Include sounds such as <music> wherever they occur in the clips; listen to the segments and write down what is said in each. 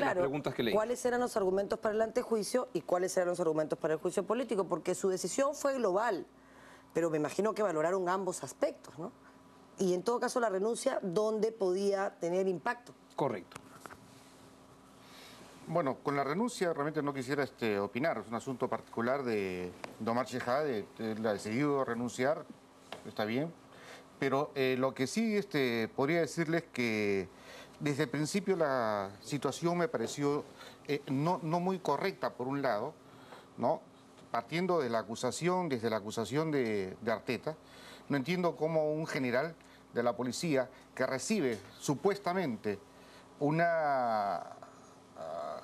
las preguntas que leí. ¿Cuáles eran los argumentos para el antejuicio y cuáles eran los argumentos para el juicio político? Porque su decisión fue global, pero me imagino que valoraron ambos aspectos, ¿no? Y en todo caso la renuncia, ¿dónde podía tener impacto? Correcto. Bueno, con la renuncia realmente no quisiera este, opinar, es un asunto particular de Domar Chejade, él ha decidido renunciar, está bien, pero eh, lo que sí este, podría decirles que desde el principio la situación me pareció eh, no, muy correcta, por un lado, ¿no? partiendo de la acusación, desde la acusación de, Arteta, no entiendo cómo un general de la policía que recibe supuestamente una ah,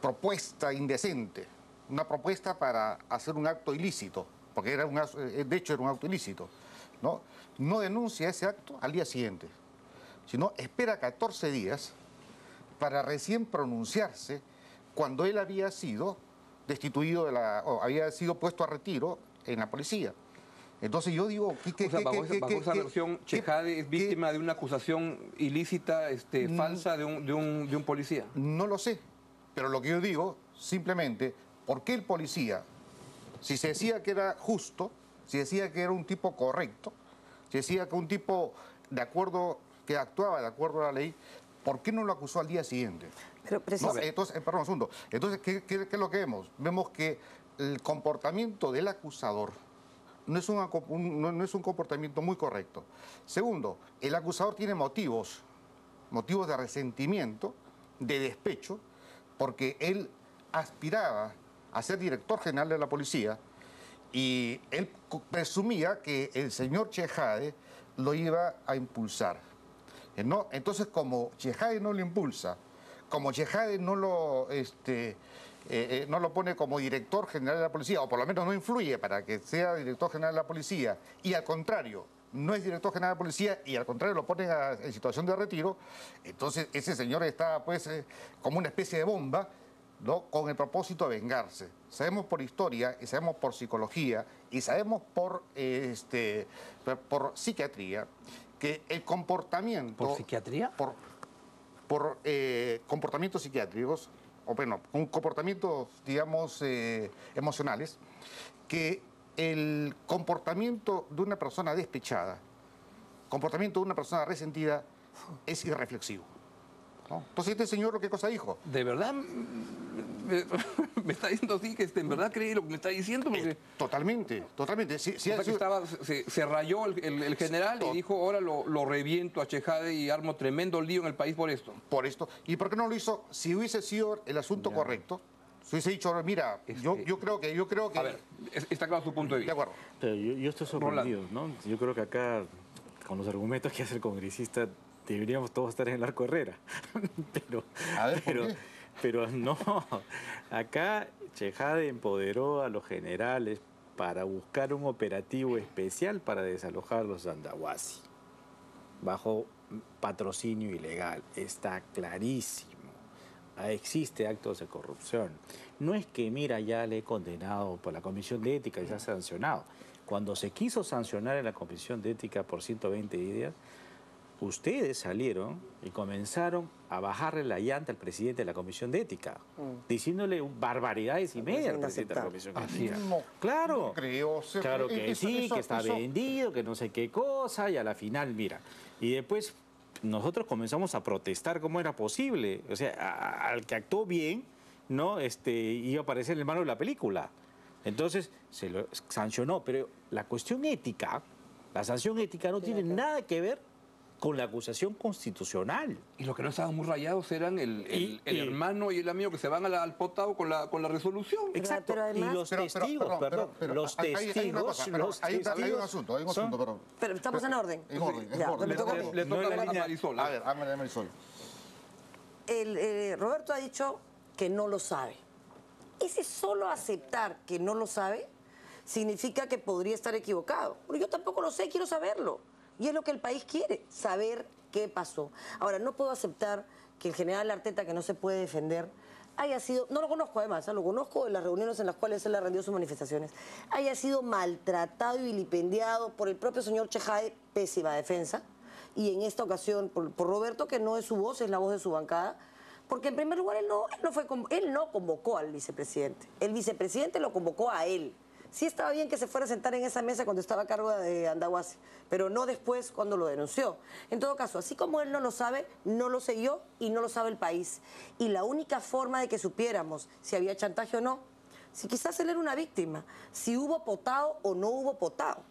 propuesta indecente, una propuesta para hacer un acto ilícito, porque era eh, de hecho era un acto ilícito, ¿no? no denuncia ese acto al día siguiente, sino espera 14 días para recién pronunciarse cuando él había sido destituido de la, o había sido puesto a retiro en la policía. Entonces yo digo... ¿qué, o sea, bajo, esa versión, Chejade es víctima de una acusación ilícita, este, mm. falsa de un, de, un, de un policía. No lo sé, pero lo que yo digo, simplemente, ¿por qué el policía, si se decía que era justo, si decía que era un tipo correcto, si decía que un tipo de acuerdo, que actuaba de acuerdo a la ley, ¿por qué no lo acusó al día siguiente? Pero precisamente... entonces, eh, perdón un segundo. Entonces, ¿qué, es lo que vemos? Vemos que el comportamiento del acusador no es, un, no es un comportamiento muy correcto. Segundo, el acusador tiene motivos, motivos de resentimiento, de despecho, porque él aspiraba a ser director general de la policía y él presumía que el señor Chejade lo iba a impulsar. Eh, ¿no? Entonces, como Chejade no lo impulsa, como Chejade no lo, este, eh, eh, no lo pone como director general de la policía, o por lo menos no influye para que sea director general de la policía, y al contrario, no es director general de la policía y al contrario lo ponen en situación de retiro, entonces ese señor está pues como una especie de bomba con el propósito de vengarse. Sabemos por historia y sabemos por psicología y sabemos por, este, por psiquiatría que el comportamiento... ¿Por psiquiatría? Por, por eh, comportamientos psiquiátricos, o bueno, con comportamientos, digamos, eh, emocionales, que el comportamiento de una persona despechada, comportamiento de una persona resentida, es irreflexivo. Entonces este señor, ¿qué cosa dijo? ¿De verdad me, <laughs> está diciendo así que este, en verdad cree lo que me está diciendo? Eh, totalmente, totalmente. se, rayó el, general y dijo, ahora lo, reviento a Chejade y armo tremendo lío en el país por esto. Por esto. ¿Y por qué no lo hizo? Si hubiese sido el asunto correcto, si hubiese dicho, mira, yo, yo, creo que, yo creo que... A ver, está claro su punto de vista. De acuerdo. Pero yo, yo estoy sorprendido, ¿no? Yo creo que acá, con los argumentos que hace el congresista, deberíamos todos estar en el arco Herrera. <laughs> pero, pero, pero no, acá Chejade empoderó a los generales para buscar un operativo especial para desalojar los Andahuasi, bajo patrocinio ilegal. Está clarísimo. Ah, existe actos de corrupción. No es que, mira, ya le he condenado por la Comisión de Ética y se ha sancionado. Cuando se quiso sancionar en la Comisión de Ética por 120 días, ustedes salieron y comenzaron a bajarle la llanta al presidente de la Comisión de Ética, mm. diciéndole barbaridades y media al presidente de la Comisión de Ética. claro, claro que sí, que está vendido, que no sé qué cosa, y a la final, mira. Y después nosotros comenzamos a protestar cómo era posible. O sea, al que actuó bien, ¿no? Este, iba a aparecer el hermano de la película. Entonces se lo sancionó, pero la cuestión ética, la sanción ética no tiene nada que ver con la acusación constitucional. Y los que no estaban muy rayados eran el, hermano y el amigo que se van al potado con la, con la resolución. Exacto. y los testigos, perdón, los testigos... Hay, hay, un asunto, hay un asunto, perdón. Pero estamos en orden. En orden, en orden. Le, toca, le, toca hablar a Marisol. A ver, a Marisol. El, eh, Roberto ha dicho que no lo sabe. Ese solo aceptar que no lo sabe significa que podría estar equivocado. Pero yo tampoco lo sé, quiero saberlo. Y es lo que el país quiere, saber qué pasó. Ahora, no puedo aceptar que el general Arteta, que no se puede defender, haya sido, no lo conozco además, ¿eh? lo conozco de las reuniones en las cuales él ha rendido sus manifestaciones, haya sido maltratado y vilipendiado por el propio señor Chejade, pésima defensa, y en esta ocasión por, Roberto, que no es su voz, es la voz de su bancada, Porque en primer lugar él no, él no convocó al vicepresidente. El vicepresidente lo convocó a él. Sí estaba bien que se fuera a sentar en esa mesa cuando estaba a cargo de Andahuasi, pero no después cuando lo denunció. En todo caso, así como él no lo sabe, no lo sé yo y no lo sabe el país. Y la única forma de que supiéramos si había chantaje o no, si quizás él era una víctima, si hubo potado o no hubo potado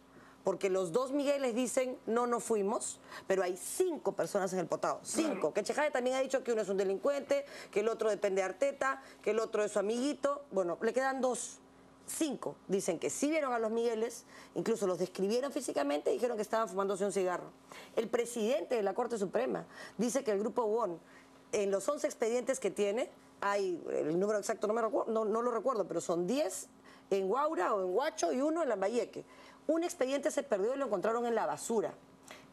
porque los dos Migueles dicen, no, no fuimos, pero hay cinco personas en el potado, cinco. Que Chejade también ha dicho que uno es un delincuente, que el otro depende de Arteta, que el otro es su amiguito. Bueno, le quedan dos, cinco. Dicen que sí vieron a los Migueles, incluso los describieron físicamente y dijeron que estaban fumándose un cigarro. El presidente de la Corte Suprema dice que el grupo WON, en los 11 expedientes que tiene, hay, el número exacto no, me lo recuerdo, pero son 10 en Guaura o en Huacho y uno en Lambayeque. Un expediente se perdió y lo encontraron en la basura.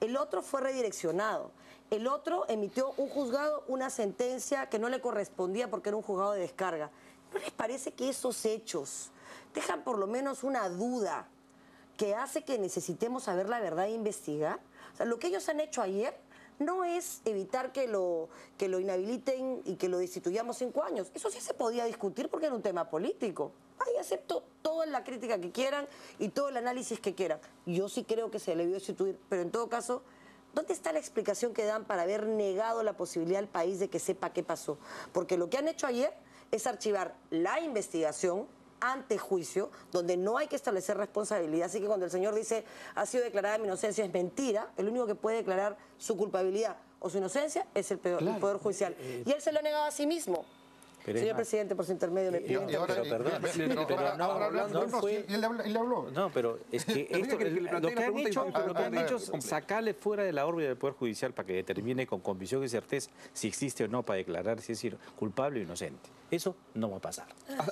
El otro fue redireccionado. El otro emitió un juzgado una sentencia que no le correspondía porque era un juzgado de descarga. ¿No les parece que esos hechos dejan por lo menos una duda que hace que necesitemos saber la verdad e investigar? O sea, lo que ellos han hecho ayer no es evitar que lo, que lo inhabiliten y que lo destituyamos cinco años. Eso sí se podía discutir porque era un tema político. Ahí acepto toda la crítica que quieran y todo el análisis que quieran. Yo sí creo que se le debió destituir, pero en todo caso, ¿dónde está la explicación que dan para haber negado la posibilidad al país de que sepa qué pasó? Porque lo que han hecho ayer es archivar la investigación, ante juicio, donde no hay que establecer responsabilidad. Así que cuando el señor dice ha sido declarada mi inocencia es mentira, el único que puede declarar su culpabilidad o su inocencia es el, peor, Poder Judicial. Eh, y él se lo ha negado a sí mismo. Señor presidente, por su intermedio me pide. Pero, perdón, pero no, fue... Él habló. No, pero es que <laughs> esto, lo que han hecho, lo que han hecho es sacarle fuera de la órbita del Poder Judicial para que determine con convicción y certeza si existe o no para declarar si es decir, culpable o inocente. Eso no va a pasar.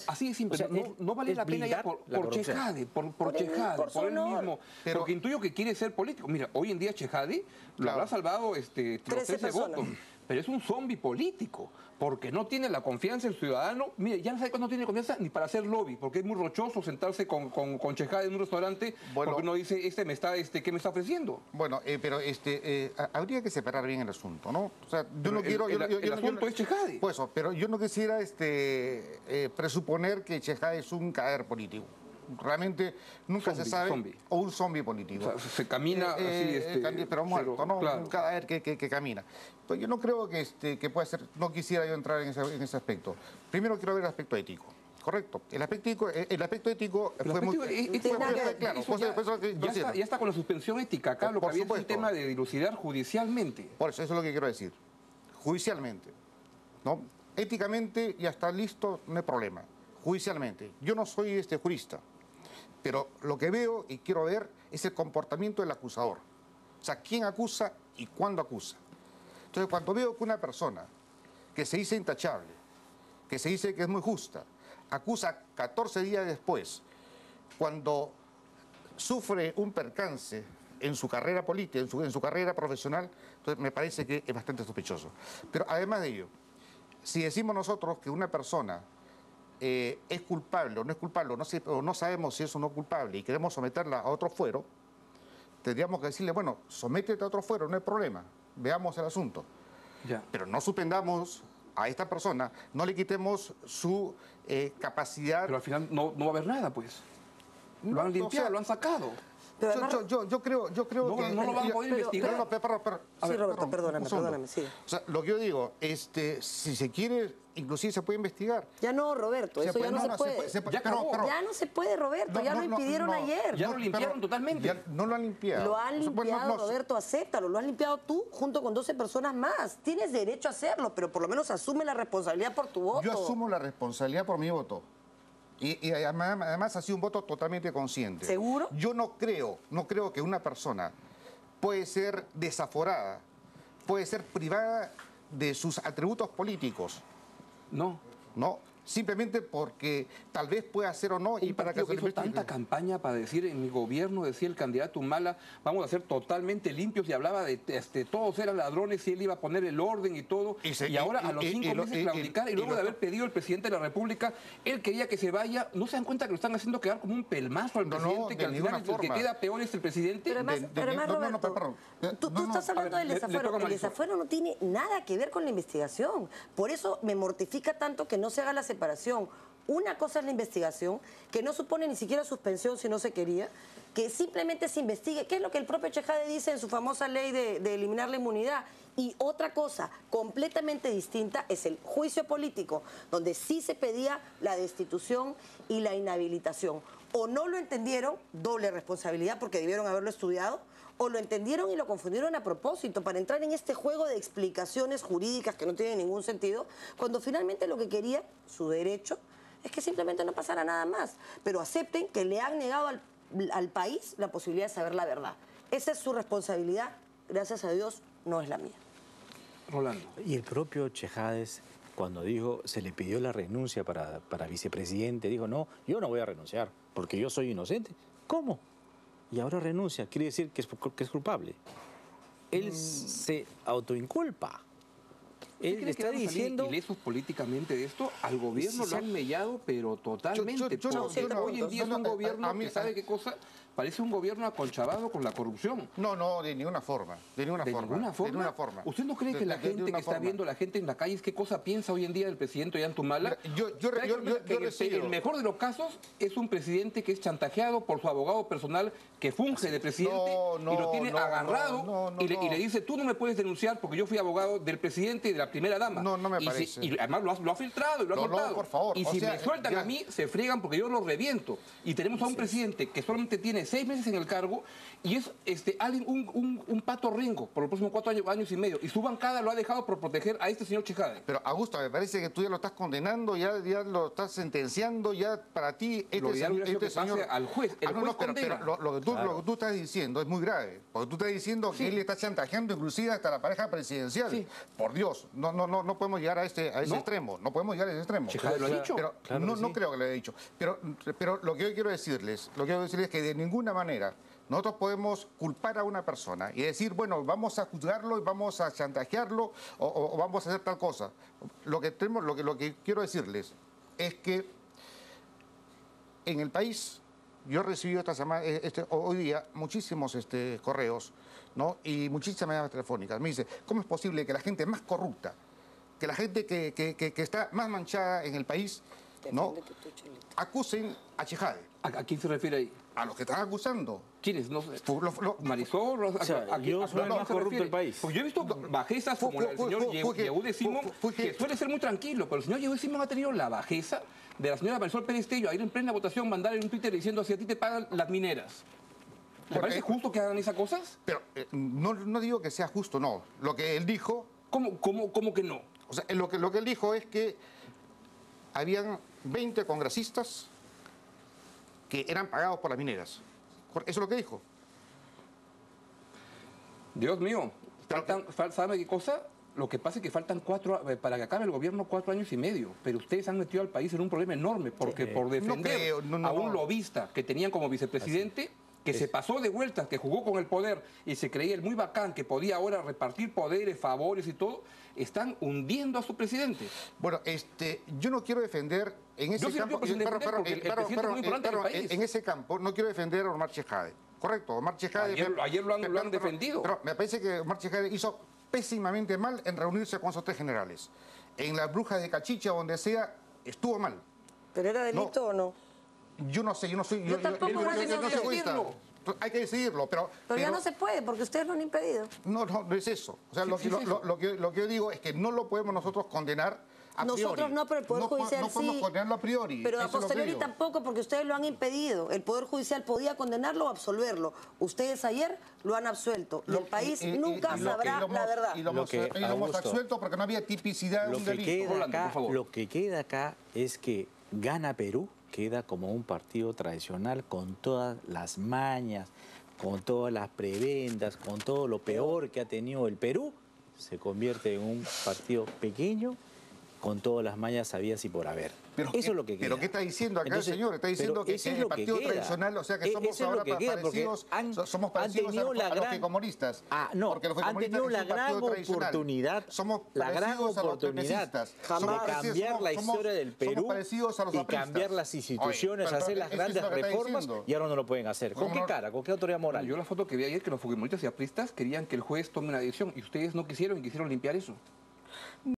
Así es simple. no, vale la pena ya por, por Chejade, por, por, Chejade, por, él mismo. Pero, porque intuyo que quiere ser político. Mira, hoy en día Chejade lo habrá salvado este, 13 votos pero es un zombie político, porque no tiene la confianza el ciudadano. Mire, ya no sabe cuándo tiene confianza ni para hacer lobby, porque es muy rochoso sentarse con, con, con en un restaurante porque uno dice, este me está, este, ¿qué me está ofreciendo? Bueno, eh, pero este, eh, habría que separar bien el asunto, ¿no? O sea, yo no quiero... El, el, asunto es Chejade. Pues, pero yo no quisiera este, eh, presuponer que Chejade es un caer político realmente nunca se sabe. O un zombie político. se camina así, este, pero muerto, ¿no? Un cadáver que, que, camina. Pues yo no creo que, este, que pueda ser, no quisiera yo entrar en ese, en ese aspecto. Primero quiero ver el aspecto ético. Correcto. El aspecto ético, el aspecto ético fue muy claro. Ya, está, con la suspensión ética acá, lo que había es el tema de dilucidar judicialmente. Por eso, eso es lo que quiero decir. Judicialmente. ¿no? Éticamente ya está listo, no hay problema. Judicialmente. Yo no soy este jurista. Pero lo que veo y quiero ver es el comportamiento del acusador. O sea, quién acusa y cuándo acusa. Entonces, cuando veo que una persona que se dice intachable, que se dice que es muy justa, acusa 14 días después, cuando sufre un percance en su carrera política, en su, carrera profesional, entonces me parece que es bastante sospechoso. Pero además de ello, si decimos nosotros que una persona eh, es culpable o no es culpable, o no, sabemos si es o no culpable y queremos someterla a otro fuero, tendríamos que decirle, bueno, sométete a otro fuero, no hay problema, veamos el asunto. Pero no suspendamos a esta persona, no le quitemos su eh, capacidad. Pero al final no, va a haber nada, pues. Lo han limpiado, lo han sacado. Yo, creo, yo creo no, que... No lo van a poder investigar. sí, Roberto, perdóname, perdóname, sí. O sea, lo que yo digo, este, si se quiere, inclusive se puede investigar. Ya no, Roberto, eso ya no, se puede. ya, no se puede, Roberto, ya lo impidieron ayer. Ya lo limpiaron totalmente. no lo han limpiado. Lo han limpiado, Roberto, acéptalo. Lo has limpiado tú junto con 12 personas más. Tienes derecho a hacerlo, pero por lo menos asume la responsabilidad por tu voto. Yo asumo la responsabilidad por mi voto. Y, además, ha sido un voto totalmente consciente. ¿Seguro? Yo no creo, no creo que una persona puede ser desaforada, puede ser privada de sus atributos políticos. No. No. Simplemente porque tal vez pueda ser o no y para que, se hizo tanta campaña para decir en mi gobierno decía el candidato Humala vamos a ser totalmente limpios y hablaba de este, todos eran ladrones y él iba a poner el orden y todo. Y, ahora a los cinco meses claudicar y, luego de haber pedido el presidente de la República él quería que se vaya. No se dan cuenta que lo están haciendo quedar como un pelmazo al presidente que al final el que queda peor es el presidente pero además, Roberto, tú, estás hablando del desafuero. el desafuero no tiene nada que ver con la investigación. Por eso me mortifica tanto que no se haga la separación. Una cosa es la investigación, que no supone ni siquiera suspensión si no se quería, que simplemente se investigue, qué es lo que el propio Chejade dice en su famosa ley de, de, eliminar la inmunidad. Y otra cosa completamente distinta es el juicio político, donde sí se pedía la destitución y la inhabilitación. O no lo entendieron, doble responsabilidad porque debieron haberlo estudiado, o lo entendieron y lo confundieron a propósito para entrar en este juego de explicaciones jurídicas que no tienen ningún sentido, cuando finalmente lo que quería, su derecho, es que simplemente no pasara nada más. Pero acepten que le han negado al, país la posibilidad de saber la verdad. Esa es su responsabilidad, gracias a Dios, no es la mía. Rolando. Y el propio Chejades, cuando dijo, se le pidió la renuncia para, para vicepresidente, dijo, no, yo no voy a renunciar, porque yo soy inocente. ¿Cómo? y ahora renuncia, quiere decir que es, que es culpable. Él mm. se autoinculpa. Él está diciendo... ilesos políticamente de esto? Al gobierno lo han mellado, pero totalmente. hoy en día es un gobierno que sabe qué cosa parece un gobierno aconchabado con la corrupción. No, no, de ninguna forma. De ninguna, forma, De ninguna forma. ¿Usted no cree que la gente que está viendo, la gente en la calle, qué cosa piensa hoy en día del presidente Ollantumala? Yo, yo, yo, yo, el, mejor de los casos es un presidente que es chantajeado por su abogado personal que funge de presidente y lo tiene agarrado y, le, dice, tú no me puedes denunciar porque yo fui abogado del presidente y de la primera dama. No, no me parece. y además lo ha, filtrado y lo ha soltado. por favor. Y si me sueltan a mí, se friegan porque yo los reviento. Y tenemos a un presidente que solamente tiene seis meses en el cargo y es este, alguien, un, un, pato ringo por los próximos cuatro años, años, y medio. Y su bancada lo ha dejado por proteger a este señor Chejade. Pero, Augusto, me parece que tú ya lo estás condenando, ya, ya lo estás sentenciando, ya para ti este, lo este señor... al juez. El ah, juez pero, lo, que tú, lo, que tú, estás diciendo es muy grave. Porque tú estás diciendo que él le está chantajeando inclusive hasta la pareja presidencial. Por Dios, no, no, no, no podemos llegar a, este, a ese extremo. No podemos llegar a ese extremo. Chejade lo ha dicho. Pero no, no creo que lo haya dicho. Pero, pero lo que yo quiero decirles, lo que quiero decirles es que de ninguna manera nosotros podemos culpar a una persona y decir, bueno, vamos a juzgarlo y vamos a chantajearlo o, vamos a hacer tal cosa. Lo que, tenemos, lo, que, lo que quiero decirles es que en el país, yo he recibido esta semana, eh, este, hoy día muchísimos este, correos ¿no? y muchísimas llamadas telefónicas. Me dice, ¿cómo es posible que la gente más corrupta, que la gente que, que está más manchada en el país, ¿no? acusen a Chejade? ¿A, quién se refiere ahí? A los que están acusando. ¿Quiénes? No, Marisol, o sea, yo soy el más corrupto del país. Porque yo he visto bajezas como el señor Yehude Simón, que suele ser muy tranquilo, pero el señor Yehude Simón ha tenido la bajeza de la señora Marisol Perestello a ir en plena votación, mandar en un Twitter diciendo si a ti te pagan las mineras. ¿Le parece justo que hagan esas cosas? Pero eh, no, no, digo que sea justo, no. Lo que él dijo... ¿Cómo, cómo, cómo que no? O sea, lo que, lo que él dijo es que habían 20 congresistas que eran pagados por las mineras. Eso es lo que dijo. Dios mío, ¿sabe qué cosa? Lo que pasa es que faltan cuatro, eh, para que acabe el gobierno, cuatro años y medio. Pero ustedes han metido al país en un problema enorme, porque por defender a un lobista que tenían como vicepresidente, que se pasó de vueltas, que jugó con el poder y se creía el muy bacán, que podía ahora repartir poderes, favores y todo, están hundiendo a su presidente. Bueno, este, yo no quiero defender en ese campo, en ese campo no quiero defender a Omar Chejade. Correcto, Omar Chejade... Ayer, lo, han, defendido. Pero me parece que Omar Chejade hizo pésimamente mal en reunirse con esos tres generales. En las brujas de Cachicha, donde sea, estuvo mal. ¿Pero era delito o no? Yo no sé, yo no soy... Yo, tampoco yo, yo, hay que decidirlo, pero, pero... ya no se puede, porque ustedes lo han impedido. No, no, no es eso. O sea, lo, que, lo, que, lo que yo digo es que no lo podemos nosotros condenar a Nosotros no, pero el Poder Judicial no, sí. No podemos condenarlo a priori. Pero a posteriori tampoco, porque ustedes lo han impedido. El Poder Judicial podía condenarlo o absolverlo. Ustedes ayer lo han absuelto. Y el país nunca sabrá la verdad. Y lo, hemos, que, lo hemos absuelto porque no había tipicidad de un delito. lo que queda acá es que gana Perú queda como un partido tradicional con todas las mañas, con todas las prebendas, con todo lo peor que ha tenido el Perú, se convierte en un partido pequeño con todas las mañas sabías y por haber. Pero eso es lo que queda. ¿Pero qué está diciendo acá el señor? Está diciendo que, es el partido tradicional, o sea que e-, somos ahora parecidos, han, somos parecidos a, los, la gran, comunistas. Ah, no, porque los han tenido la gran oportunidad, somos la gran oportunidad de cambiar la historia del Perú y cambiar las instituciones, hacer las grandes reformas y ahora no lo pueden hacer. ¿Con qué cara? ¿Con qué autoridad moral? Yo la foto que vi ayer que los fujimoristas y apristas querían que el juez tome una decisión y ustedes no quisieron y quisieron limpiar eso.